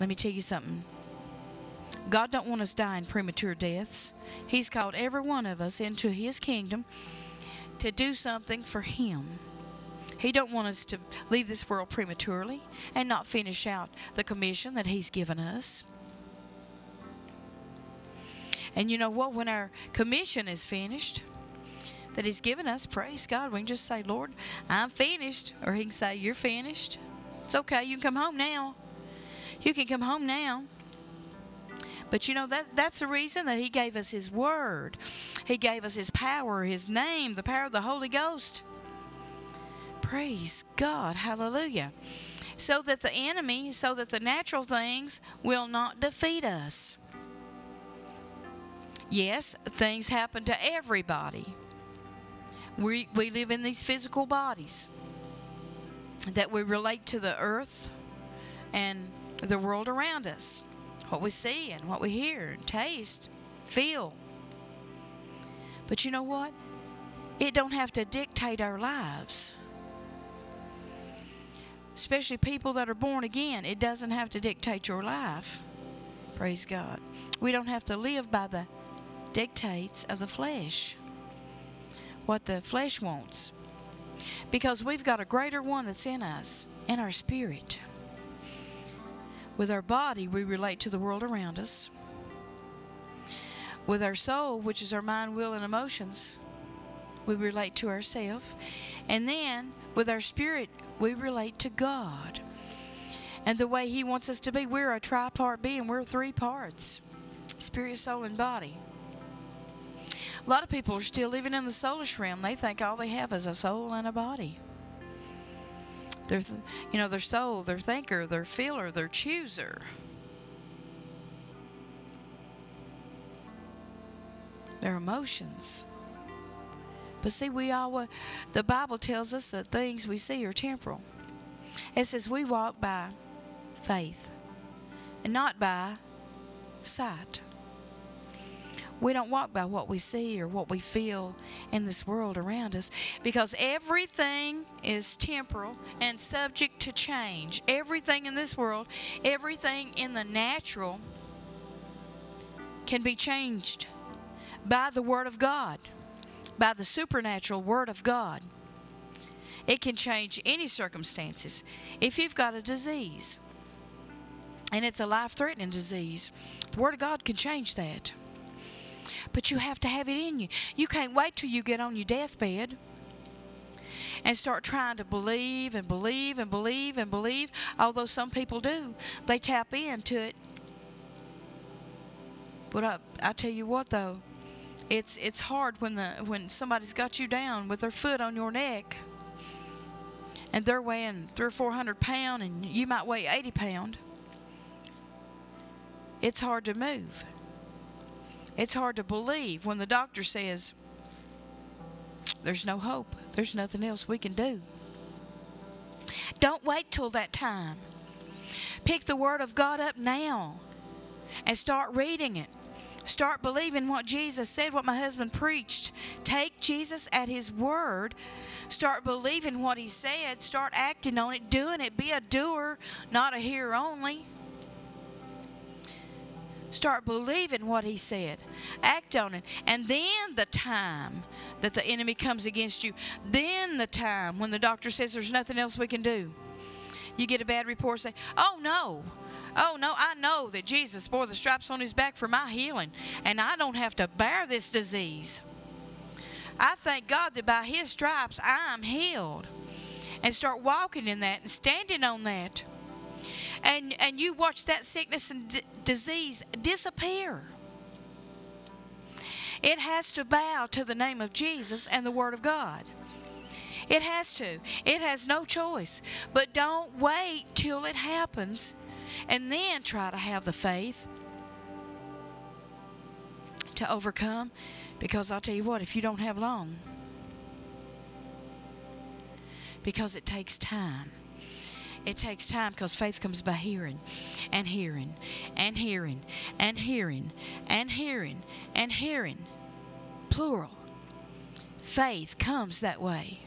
let me tell you something. God don't want us dying premature deaths. He's called every one of us into his kingdom to do something for him. He don't want us to leave this world prematurely and not finish out the commission that he's given us. And you know what? When our commission is finished, that He's given us, praise God, we can just say, Lord, I'm finished. Or He can say, You're finished. It's okay. You can come home now. You can come home now. But you know that that's the reason that he gave us his word. He gave us his power, his name, the power of the Holy Ghost. Praise God. Hallelujah. So that the enemy, so that the natural things will not defeat us. Yes, things happen to everybody. We, we live in these physical bodies that we relate to the earth and the world around us, what we see and what we hear, taste, feel. But you know what? It don't have to dictate our lives. Especially people that are born again, it doesn't have to dictate your life. Praise God. We don't have to live by the dictates of the flesh, what the flesh wants. Because we've got a greater one that's in us, in our spirit. With our body, we relate to the world around us. With our soul, which is our mind, will, and emotions, we relate to ourselves. And then with our spirit, we relate to God. And the way He wants us to be, we're a tripart being, we're three parts spirit, soul, and body. A lot of people are still living in the soulish realm. They think all they have is a soul and a body. Their, you know, their soul, their thinker, their feeler, their chooser. Their emotions. But see, we all, uh, the Bible tells us that things we see are temporal. It says we walk by faith and not by sight. We don't walk by what we see or what we feel in this world around us because everything is temporal and subject to change. Everything in this world, everything in the natural can be changed by the Word of God, by the supernatural Word of God. It can change any circumstances. If you've got a disease and it's a life threatening disease, the Word of God can change that. But you have to have it in you. You can't wait till you get on your deathbed and start trying to believe and believe and believe and believe, although some people do. They tap into it. But I, I tell you what though, it's it's hard when the when somebody's got you down with their foot on your neck and they're weighing three or four hundred pound and you might weigh eighty pound. It's hard to move. It's hard to believe when the doctor says, There's no hope, there's nothing else we can do. Don't wait till that time. Pick the Word of God up now and start reading it. Start believing what Jesus said, what my husband preached. Take Jesus at His word. Start believing what He said. Start acting on it, doing it. Be a doer, not a hearer only. Start believing what he said. Act on it. And then the time that the enemy comes against you, then the time when the doctor says there's nothing else we can do. You get a bad report, say, Oh no. Oh no, I know that Jesus bore the stripes on his back for my healing, and I don't have to bear this disease. I thank God that by his stripes I am healed. And start walking in that and standing on that and and you watch that sickness and d- disease disappear. It has to bow to the name of Jesus and the word of God. It has to. It has no choice. But don't wait till it happens and then try to have the faith to overcome because I'll tell you what if you don't have long because it takes time it takes time because faith comes by hearing and hearing and hearing and hearing and hearing and hearing. Plural. Faith comes that way.